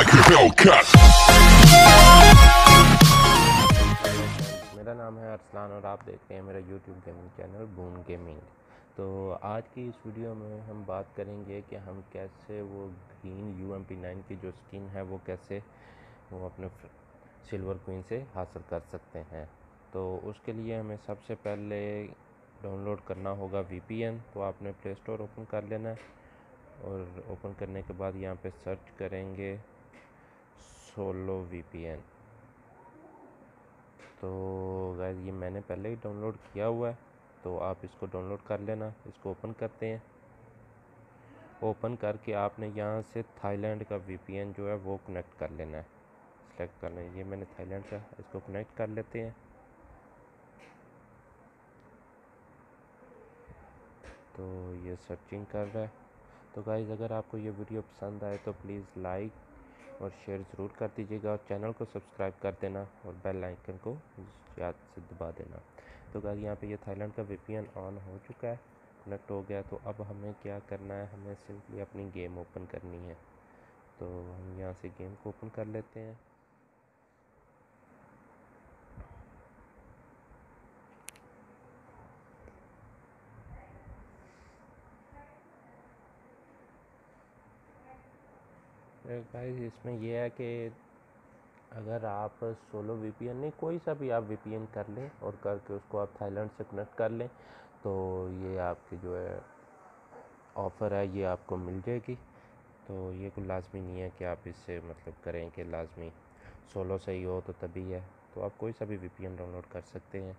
like a میرا نام ہے ارسلان اور آپ دیکھ رہے ہیں میرا YouTube gaming channel Boon gaming. تو آج کی اس ویڈیو میں ہم بات کریں گے کہ ہم کیسے وہ green U M P nine کی جو اسکن ہے وہ کیسے وہ اپنے سلور کوئن سے حاصل کر سکتے ہیں۔ تو اس کے لیے ہمیں سب سے پہلے ڈاؤن لوڈ کرنا ہوگا وی پی این، تو آپ نے پلے اسٹور اوپن کر لینا ہے۔ اور اوپن کرنے کے بعد یہاں پہ سرچ کریں گے۔ سولو وی پی این تو غیر یہ میں نے پہلے ہی ڈاؤن لوڈ کیا ہوا ہے، تو آپ اس کو ڈاؤن لوڈ کر لینا، اس کو اوپن کرتے ہیں۔ اوپن کر کے آپ نے یہاں سے تھائی لینڈ کا وی پی این جو ہے وہ کنیکٹ کر لینا ہے۔ سلیکٹ کر لینا یہ میں نے تھائی لینڈ کا، اس کو کنیکٹ کر لیتے ہیں۔ تو یہ سرچنگ کر رہا ہے۔ تو گائز اگر آپ کو یہ ویڈیو پسند آئے تو پلیز لائک اور شیئر ضرور کر دیجیے گا اور چینل کو سبسکرائب کر دینا اور بیل آئیکن کو یاد سے دبا دینا۔ تو گا یہاں پہ یہ تھائی لینڈ کا وی پی این آن ہو چکا ہے، کنیکٹ ہو گیا۔ تو اب ہمیں کیا کرنا ہے؟ ہمیں سمپلی اپنی گیم اوپن کرنی ہے۔ تو ہم یہاں سے گیم کو اوپن کر لیتے ہیں۔ گائز اس میں یہ ہے کہ اگر آپ سولو وی پی این نہیں، کوئی سا بھی آپ وی پی این کر لیں اور کر کے اس کو آپ تھائی لینڈ سے کنیکٹ کر لیں، تو یہ آپ کی جو ہے آفر ہے، یہ آپ کو مل جائے گی۔ تو یہ کوئی لازمی نہیں ہے کہ آپ اس سے مطلب کریں کہ لازمی سولو سے ہی ہو تو تبھی ہے۔ تو آپ کوئی سا بھی V P N download کر سکتے ہیں۔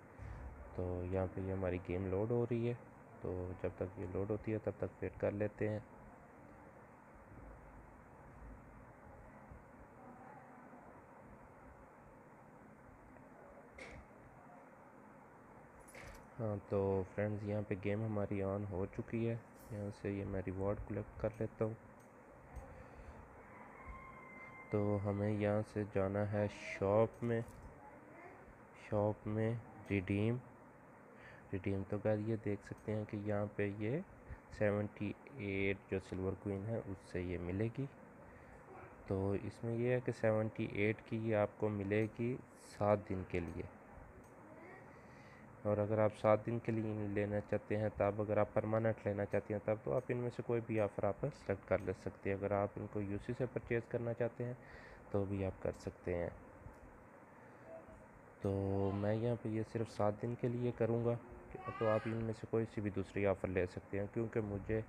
تو یہاں پہ یہ ہماری گیم لوڈ ہو رہی ہے۔ تو جب تک یہ لوڈ ہوتی ہے، تب تک ویٹ کر لیتے ہیں۔ ہاں تو فرینڈز، یہاں پہ گیم ہماری آن ہو چکی ہے۔ یہاں سے یہ میں ریوارڈ کلیکٹ کر لیتا ہوں۔ تو ہمیں یہاں سے جانا ہے شاپ میں۔ شاپ میں ریڈیم۔ ریڈیم تو خیر یہ دیکھ سکتے ہیں کہ یہاں پہ یہ سیونٹی ایٹ جو سلور کوئن ہے، اس سے یہ ملے گی۔ تو اس میں یہ ہے کہ سیونٹی ایٹ کی یہ آپ کو ملے گی سات دن کے لیے۔ اور اگر آپ سات دن کے لیے لینا چاہتے ہیں، تب اگر آپ پرماننٹ لینا چاہتے ہیں، تب تو آپ ان میں سے کوئی بھی آفر آپ سلیکٹ کر لے سکتے ہیں۔ اگر آپ ان کو یو سی سے پرچیز کرنا چاہتے ہیں، تو بھی آپ کر سکتے ہیں۔ تو میں یہاں پہ یہ صرف سات دن کے لیے کروں گا، تو آپ ان میں سے کوئی سی بھی دوسری آفر لے سکتے ہیں۔ کیونکہ مجھے،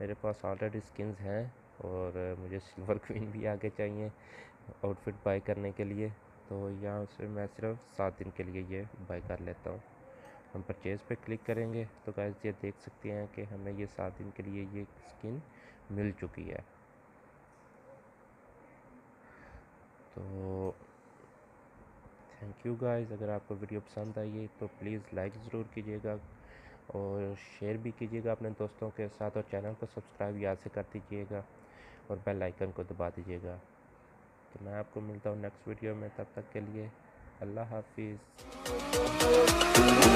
میرے پاس آلریڈی سکنز ہیں اور مجھے سلور کوئن بھی آگے چاہیے آؤٹ فٹ بائی کرنے کے لیے۔ تو یہاں سے میں صرف سات دن کے لیے یہ بائی کر لیتا ہوں۔ ہم پرچیز پہ کلک کریں گے۔ تو گائز یہ دیکھ سکتے ہیں کہ ہمیں یہ سات دن کے لیے یہ سکن مل چکی ہے۔ تو تھینک یو گائز اگر آپ کو ویڈیو پسند آئیے تو پلیز لائک ضرور کیجیے گا اور شیئر بھی کیجیے گا اپنے دوستوں کے ساتھ اور چینل کو سبسکرائب یاد سے کر دیجیے گا اور بیل آئکن کو دبا دیجیے گا۔ تو میں آپ کو ملتا ہوں نیکسٹ ویڈیو میں۔ تب تک کے لیے اللہ حافظ۔